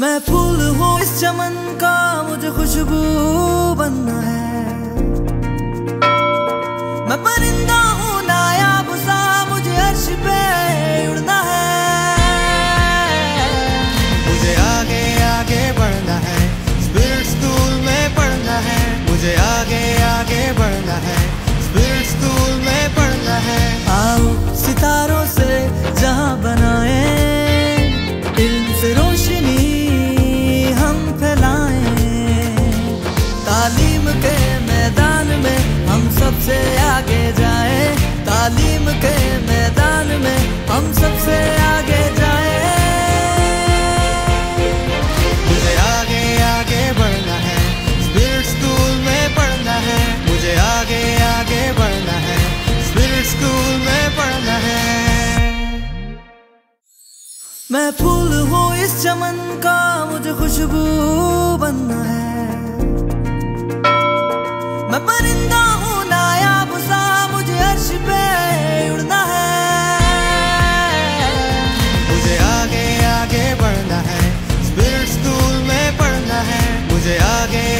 मैं फूल हूँ इस चमन का, मुझे खुशबू बनना है। मैं परिंदा हूँ, नायाब सा, मुझे अर्श पे उड़ना है। मुझे आगे आगे बढ़ना है स्पिरिट स्कूल में पढ़ना है। मुझे आगे मैदान में हम सबसे आगे जाए। मुझे आगे आगे बढ़ना है। स्पिरिट स्कूल में पढ़ना है। मुझे आगे आगे बढ़ना है। स्पिरिट स्कूल में पढ़ना है। मैं फूल हूँ इस चमन का, मुझे खुशबू बनना है। मैं परिंदा मुझे आगे